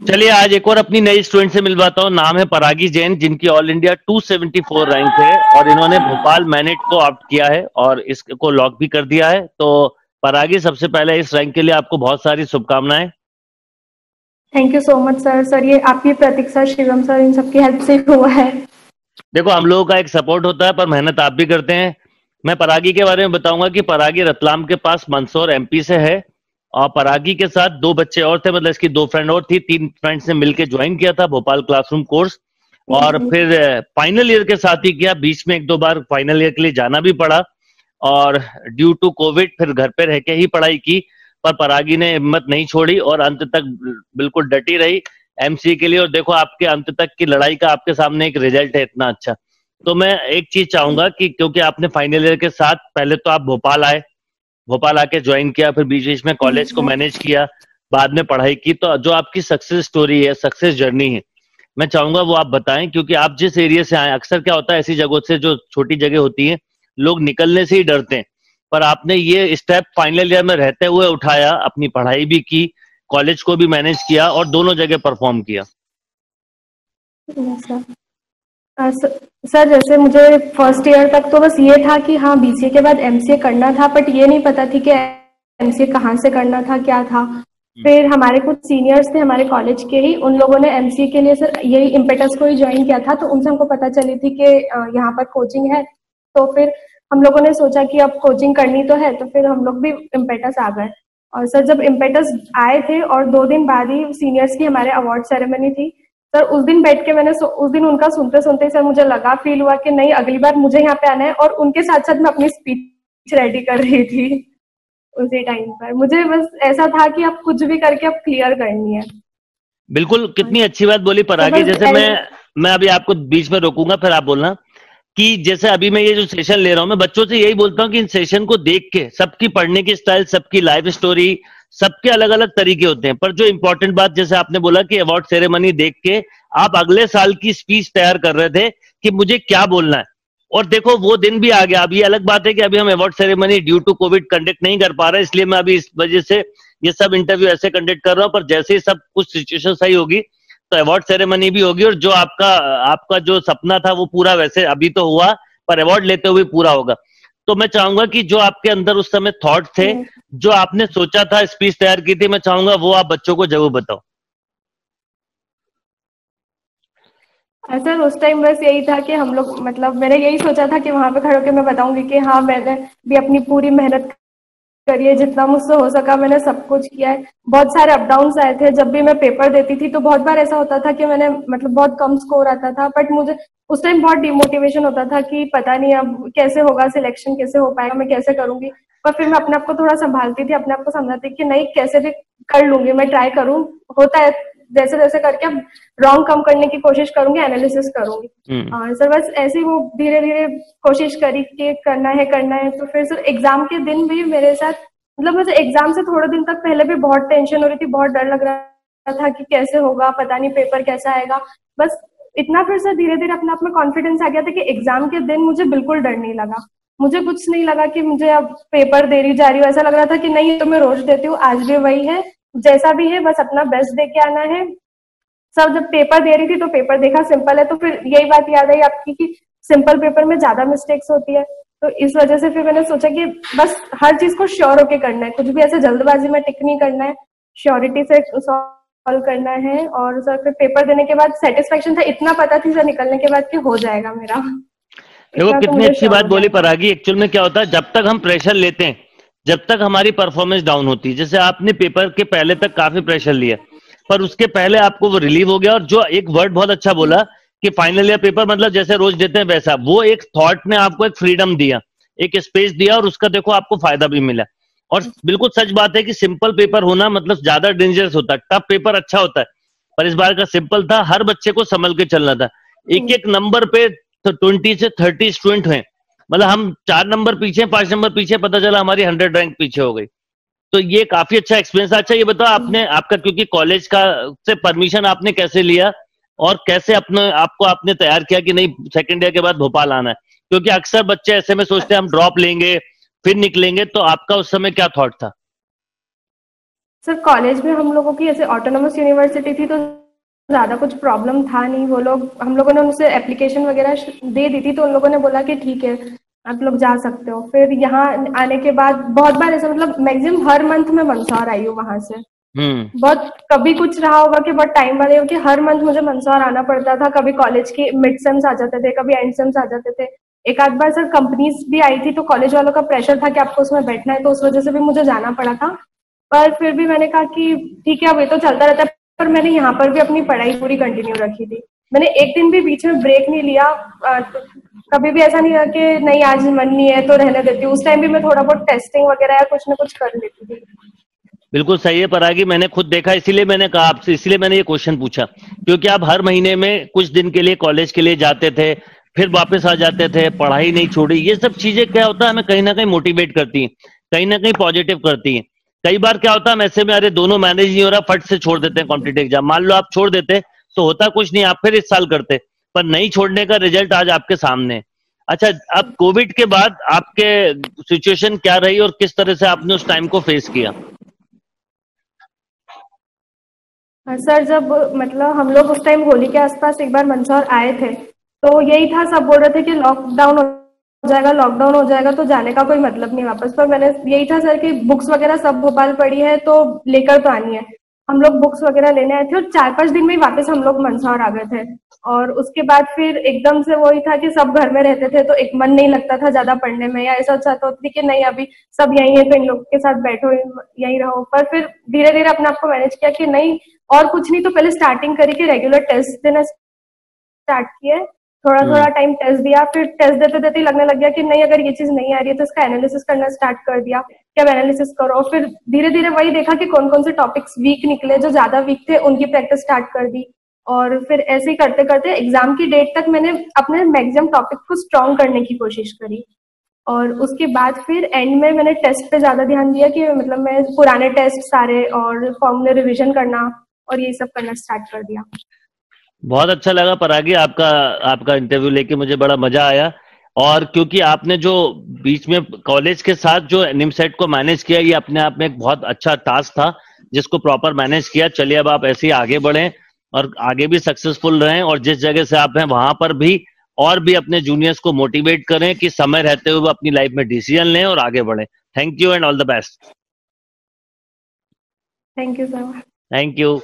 चलिए आज एक और अपनी नई स्टूडेंट से मिलवाता हूँ। नाम है परागी जैन जिनकी ऑल इंडिया 274 रैंक है और इन्होंने भोपाल मैनेट को ऑप्ट किया है और इसको लॉक भी कर दिया है। तो परागी सबसे पहले इस रैंक के लिए आपको बहुत सारी शुभकामनाएँ। Thank you so much sir sir ये आपकी प्रतीक्षा शिवम सर इन सबकी हेल्प से हुआ है। देखो हम लोगों का एक सपोर्ट होता है पर मेहनत आप भी करते हैं। मैं परागी के बारे में बताऊँगा कि परागी रतलाम के पास मंदसौर एमपी से है। और परागी के साथ दो बच्चे और थे मतलब इसकी दो फ्रेंड और थी तीन फ्रेंड्स ने मिलकर ज्वाइन किया था भोपाल क्लासरूम कोर्स और फिर फाइनल ईयर के साथ ही किया बीच में एक दो बार फाइनल ईयर के लिए जाना भी पड़ा। और ड्यू टू कोविड फिर घर पे रह के ही पढ़ाई की पर परागी ने हिम्मत नहीं छोड़ी और अंत तक बिल्कुल डटी रही एमसी के लिए। और देखो आपके अंत तक की लड़ाई का आपके सामने एक रिज़ल्ट है इतना अच्छा। तो मैं एक चीज़ चाहूँगा कि क्योंकि आपने फाइनल ईयर के साथ पहले तो आप भोपाल आए भोपाल आके ज्वाइन किया फिर बीच बीच में कॉलेज को मैनेज हम्म। किया बाद में पढ़ाई की। तो जो आपकी सक्सेस स्टोरी है सक्सेस जर्नी है मैं चाहूँगा वो आप बताएँ क्योंकि आप जिस एरिया से आए अक्सर क्या होता है ऐसी जगहों से जो छोटी जगह होती है लोग निकलने से ही डरते हैं। पर आपने ये स्टेप फाइनल ईयर में रहते हुए उठाया अपनी पढ़ाई भी की कॉलेज को भी मैनेज किया और दोनों जगह परफॉर्म किया। सर जैसे मुझे फ़र्स्ट ईयर तक तो बस ये था कि हाँ बीसीए के बाद एमसीए करना था बट ये नहीं पता थी कि एमसीए कहाँ से करना था क्या था। हम्म। फिर हमारे कुछ सीनियर्स थे हमारे कॉलेज के ही उन लोगों ने एमसीए के लिए सर यही इम्पेटस को ही ज्वाइन किया था तो उनसे हमको पता चली थी कि यहाँ पर कोचिंग है। तो फिर हम लोगों ने सोचा कि अब कोचिंग करनी तो है तो फिर हम लोग भी इम्पेटस आ गए। और सर जब इम्पेटस आए थे और दो दिन बाद ही सीनियर्स की हमारे अवार्ड सेरेमनी थी सर उस दिन बैठ के मैंने उस दिन उनका सुनते सुनते सर मुझे लगा फील हुआ कि नहीं अगली बार मुझे यहाँ पे आना है और उनके साथ साथ मैं अपनी स्पीच रेडी कर रही थी उसी टाइम पर। मुझे बस ऐसा था कि अब कुछ भी करके अब क्लियर करनी है। बिल्कुल कितनी अच्छी बात बोली पर आगे जैसे मैं मैं अभी आपको बीच में रोकूँगा फिर आप बोलना। कि जैसे अभी मैं ये जो सेशन ले रहा हूँ, मैं बच्चों से यही बोलता हूँ कि इन सेशन को देख के, सबकी पढ़ने की स्टाइल सबकी लाइफ स्टोरी सबके अलग अलग तरीके होते हैं। पर जो इंपॉर्टेंट बात जैसे आपने बोला कि अवार्ड सेरेमनी देख के आप अगले साल की स्पीच तैयार कर रहे थे कि मुझे क्या बोलना है। और देखो, वो दिन भी आ गया। अभी अलग बात है कि अभी हम award ceremony due to Covid conduct नहीं कर पा रहे, इसलिए मैं अभी इस वजह से ये सब इंटरव्यू ऐसे कंडक्ट कर रहा हूँ। पर जैसे ही सब कुछ सिचुएशन सही होगी तो अवार्ड सेरेमनी भी होगी और जो आपका आपका जो सपना था वो पूरा वैसे अभी तो हुआ पर अवार्ड लेते हुए पूरा होगा तो मैं चाहूँगा कि जो आपके अंदर उस समय थॉट थे हम्म। जो आपने सोचा था स्पीच तैयार की थी मैं चाहूँगा वो आप बच्चों को ज़रूर बताओ सर उस टाइम बस यही था कि हम लोग मतलब मैंने यही सोचा था कि वहाँ पे खड़े होकर मैं बताऊँगी कि हाँ मैंने भी अपनी पूरी मेहनत करिए, जितना मुझसे हो सका मैंने सब कुछ किया है। बहुत सारे अप डाउन आए थे। जब भी मैं पेपर देती थी तो बहुत बार ऐसा होता था कि मैंने मतलब बहुत कम स्कोर आता था बट मुझे उस टाइम बहुत डिमोटिवेशन होता था कि पता नहीं अब कैसे होगा सिलेक्शन कैसे हो पाएगा, मैं कैसे करूँगी। पर फिर मैं अपने आप को थोड़ा संभालती थी, अपने आप को समझाती कि नहीं, कैसे भी कर लूँगी, मैं ट्राई करूँ। होता है जैसे जैसे करके अब रॉन्ग कम करने की कोशिश करूँगी एनालिसिस करूँगी। हम्म। और सर बस ऐसे वो धीरे धीरे कोशिश करी कि करना है करना है तो फिर सर एग्ज़ाम के दिन भी मेरे साथ मतलब मुझे एग्ज़ाम से थोड़े दिन तक पहले भी बहुत टेंशन हो रही थी बहुत डर लग रहा था कि कैसे होगा पता नहीं पेपर कैसा आएगा। बस इतना फिर से धीरे धीरे अपने आप में कॉन्फिडेंस आ गया था कि एग्ज़ाम के दिन मुझे बिल्कुल डर नहीं लगा। मुझे कुछ नहीं लगा कि मुझे अब पेपर दे रही जा रही हूँ। ऐसा लग रहा था कि नहीं तो मैं रोज देती हूँ आज भी वही है। जैसा भी है बस अपना बेस्ट दे के आना है। सब जब पेपर दे रही थी तो पेपर देखा सिंपल है। तो फिर यही बात याद आई आपकी कि सिंपल पेपर में ज़्यादा मिस्टेक्स होती है। तो इस वजह से फिर मैंने सोचा कि बस हर चीज़ को श्योर होके करना है। कुछ भी ऐसे जल्दबाजी में टिक नहीं करना है। श्योरिटी से सॉल्व करना है। और सर फिर पेपर देने के बाद सेटिस्फेक्शन था इतना पता थी सर निकलने के बाद कि हो जाएगा मेरा। देखो तो कितनी अच्छी बात बोली परागी एक्चुअल में क्या होता है जब तक हम प्रेशर लेते हैं जब तक हमारी परफॉर्मेंस डाउन होती है। जैसे आपने पेपर के पहले तक काफ़ी प्रेशर लिया पर उसके पहले आपको वो रिलीव हो गया और जो एक वर्ड बहुत अच्छा बोला कि फाइनल ईयर पेपर मतलब जैसे रोज देते हैं वैसा वो एक थॉट ने आपको एक फ्रीडम दिया एक स्पेस दिया और उसका देखो आपको फ़ायदा भी मिला। और बिल्कुल सच बात है कि सिंपल पेपर होना मतलब ज़्यादा डेंजरस होता है टफ पेपर अच्छा होता है पर इस बार का सिंपल था हर बच्चे को संभल के चलना था। एक एक नंबर पे तो ट्वेंटी से थर्टी स्टूडेंट हैं। मतलब हम चार नंबर पीछे पाँच नंबर पीछे पता चला हमारी हंड्रेड रैंक पीछे हो गई। तो ये काफ़ी अच्छा एक्सपीरियंस अच्छा ये बताओ आपने, आपका, क्योंकि कॉलेज का से परमिशन आपने कैसे लिया? और कैसे अपने, आपको आपने तैयार किया कि नहीं सेकेंड ईयर के बाद भोपाल आना है? क्योंकि अक्सर बच्चे ऐसे में सोचते हैं, हम ड्रॉप लेंगे, फिर निकलेंगे तो आपका उस समय क्या थॉट था? सर कॉलेज में हम लोगों की ऐसे ऑटोनोमस यूनिवर्सिटी थी तो ज़्यादा कुछ प्रॉब्लम था नहीं। वो लोग हम लोगों ने उनसे एप्लीकेशन वगैरह दे दी थी तो उन लोगों ने बोला कि ठीक है आप लोग जा सकते हो। फिर यहाँ आने के बाद बहुत बार ऐसा मतलब मैक्सिमम हर मंथ में मंदसौर आई हूँ वहाँ से। हम्म। बहुत कभी कुछ रहा होगा कि बहुत टाइम वाले कि हर मंथ मुझे मंदसौर आना पड़ता था। कभी कॉलेज के मिड सेम्स आ जाते थे कभी एंड सेम्स आ जाते थे। एक आध बार सर कंपनीज़ भी आई थी तो कॉलेज वालों का प्रेशर था कि आपको उसमें बैठना है तो उस वजह से भी मुझे जाना पड़ा था। पर फिर भी मैंने कहा कि ठीक है अब ये तो चलता रहता है। पर मैंने यहाँ पर भी अपनी पढ़ाई पूरी कंटिन्यू रखी थी। मैंने एक दिन भी बीच में ब्रेक नहीं लिया। तो कभी भी ऐसा नहीं रहा कि नहीं, आज मन नहीं है तो रहने देती हूँ। उस टाइम भी मैं थोड़ा बहुत टेस्टिंग वगैरह या कुछ ना कुछ कर लेती थी। बिल्कुल सही है, परागी। मैंने खुद देखा, इसीलिए मैंने कहा आपसे, इसलिए मैंने ये क्वेश्चन पूछा। क्योंकि आप हर महीने में कुछ दिन के लिए कॉलेज के लिए जाते थे, फिर वापस आ जाते थे, पढ़ाई नहीं छोड़ी। ये सब चीज़ें क्या होता है, हमें कहीं ना कहीं मोटिवेट करती हैं, कहीं ना कहीं पॉजिटिव करती हैं। कई बार क्या होता है ऐसे में, अरे, दोनों मैनेज नहीं हो रहा, फट से छोड़ देते हैं कॉम्पिटेटिव एग्ज़ाम मान लो आप छोड़ देते तो होता कुछ नहीं, आप फिर इस साल करते, पर नहीं छोड़ने का रिज़ल्ट आज आपके सामने अच्छा अब कोविड के बाद आपके सिचुएशन क्या रही और किस तरह से आपने उस टाइम को फेस किया? सर, जब मतलब हम लोग उस टाइम होली के आसपास एक बार मंदसौर आए थे तो यही था, सब बोल रहे थे कि लॉकडाउन हो जाएगा लॉकडाउन हो जाएगा तो जाने का कोई मतलब नहीं वापस। पर मैंने यही था सर कि बुक्स वगैरह सब भोपाल पड़ी है तो लेकर तो आनी है। हम लोग बुक्स वगैरह लेने आए थे और चार पाँच दिन में ही वापस हम लोग मंदसौर आ गए थे। और उसके बाद फिर एकदम से वही था कि सब घर में रहते थे तो एक मन नहीं लगता था ज़्यादा पढ़ने में। या ऐसा चाहता होती कि नहीं, अभी सब यही है तो इन लोग के साथ बैठो, यही रहो। पर फिर धीरे धीरे अपने आप को मैनेज किया कि नहीं, और कुछ नहीं तो पहले स्टार्टिंग करी कि रेगुलर टेस्ट देना स्टार्ट किए। थोड़ा। थोड़ा टाइम टेस्ट दिया फिर टेस्ट देते देते लगने लग गया कि नहीं अगर ये चीज़ नहीं आ रही है तो इसका एनालिसिस करना स्टार्ट कर दिया। कि अब एनालिसिस करो। और फिर धीरे धीरे वही देखा कि कौन कौन से टॉपिक्स वीक निकले जो ज़्यादा वीक थे उनकी प्रैक्टिस स्टार्ट कर दी। और फिर ऐसे ही करते करते एग्ज़ाम की डेट तक मैंने अपने मैक्सिमम टॉपिक को स्ट्रॉन्ग करने की कोशिश करी। और उसके बाद फिर एंड में मैंने टेस्ट पे ज़्यादा ध्यान दिया कि मतलब मैं पुराने टेस्ट सारे और फॉर्मूले रिविजन करना और ये सब करना स्टार्ट कर दिया। बहुत अच्छा लगा परागी आपका आपका इंटरव्यू लेके मुझे बड़ा मज़ा आया। और क्योंकि आपने जो बीच में कॉलेज के साथ जो निमसेट को मैनेज किया ये अपने आप में एक बहुत अच्छा टास्क था जिसको प्रॉपर मैनेज किया। चलिए अब आप ऐसे ही आगे बढ़े और आगे भी सक्सेसफुल रहें और जिस जगह से आप हैं वहाँ पर भी और भी अपने जूनियर्स को मोटिवेट करें कि समय रहते हुए अपनी लाइफ में डिसीज़न लें और आगे बढ़े। Thank you and all the best thank you sir thank you